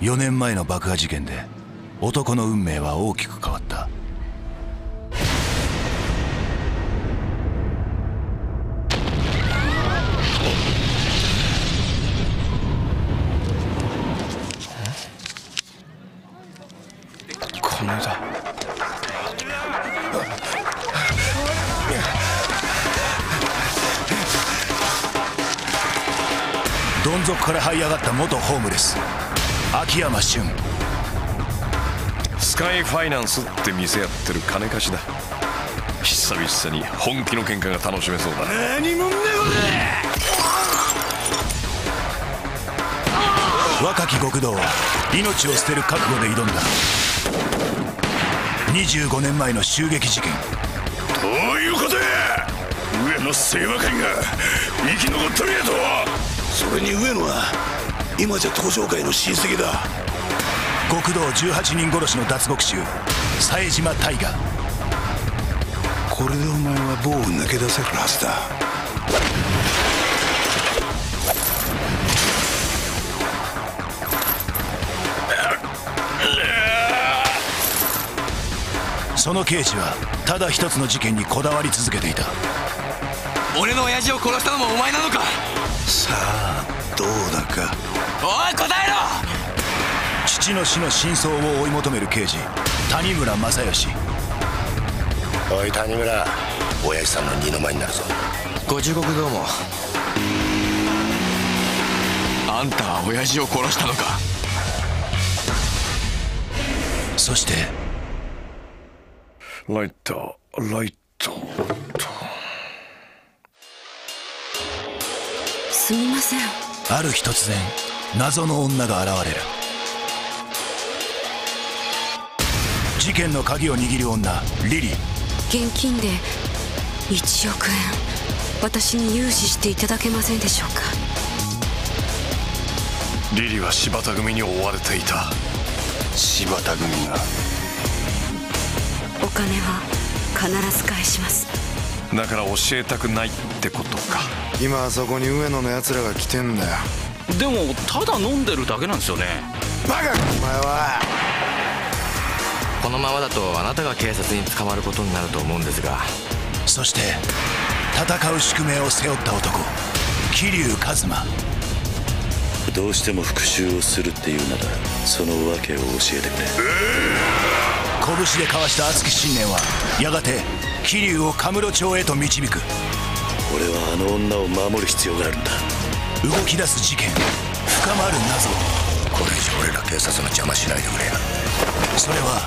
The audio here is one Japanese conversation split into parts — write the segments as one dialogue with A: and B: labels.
A: 4年前の爆破事件で男の運命は大きく変わった。
B: この間。
A: どん底から這い上がった元ホームレス秋山俊。
B: スカイファイナンスって店やってる金貸しだ。久々に本気の喧嘩が楽しめそうだ。
C: 何もんね
A: 若き極道は命を捨てる覚悟で挑んだ。25年前の襲撃事件。
C: どういうことや。上野清和会が生き残っとるやと。それに上野は今じゃ登場界の親戚だ。
A: 極道18人殺しの脱獄囚冴島大河
C: これでお前は棒を抜け出せるはずだ。
A: その刑事はただ一つの事件にこだわり続けていた。
D: 俺の親父を殺したのもお前なのか？
C: さあどうだか。
D: おい答えろ！
A: 父の死の真相を追い求める刑事谷村正義。
E: おい谷村。親父さんの二の舞になるぞ。
D: ご忠告どうも。あんたは親父を殺したのか？
A: そして。
B: ライトライト
F: すみません
A: ある日突然謎の女が現れる。事件の鍵を握る女リリー。
F: 現金で1億円私に融資していただけませんでしょうか？
B: リリは柴田組に追われていた。
E: 柴田組が。
F: お金は必ず返します
B: だから教えたくないってことか。
G: 今あそこに上野の奴らが来てんだよ。
H: でもただ飲んでるだけなんですよね。
G: バカかお前は。
D: このままだとあなたが警察に捕まることになると思うんですが。
A: そして戦う宿命を背負った男桐生一馬。
I: どうしても復讐をするっていうならその訳を教えてくれ。
A: 拳で交わした熱き信念はやがて桐生をカムロ町へと導く。
I: 俺はあの女を守る必要があるんだ。
A: 動き出す事件。深まる謎。
E: これ以上俺ら警察の邪魔しないでくれ
A: それは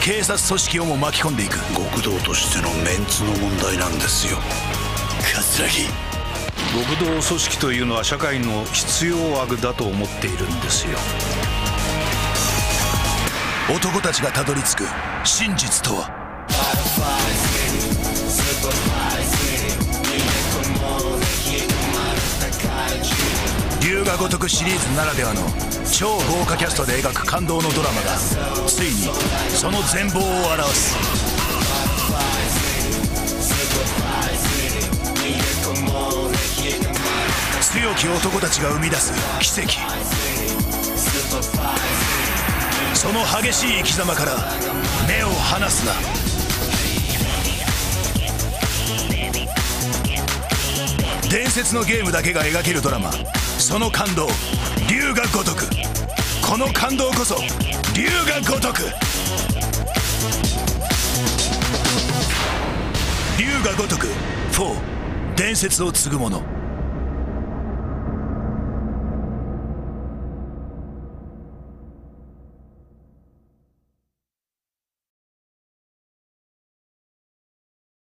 A: 警察組織をも巻き込んでいく。
C: 極道としてのメンツの問題なんですよ。桂木
J: 極道組織というのは社会の必要悪だと思っているんですよ。
A: 男たちがたどり着く真実とは？が如くシリーズならではの超豪華キャストで描く感動のドラマがついにその全貌を表す。強き男たちが生み出す奇跡。その激しい生き様から目を離すな。伝説のゲームだけが描けるドラマ。その感動龍が如く。この感動こそ龍が如く。龍が如く4伝説を継ぐ者。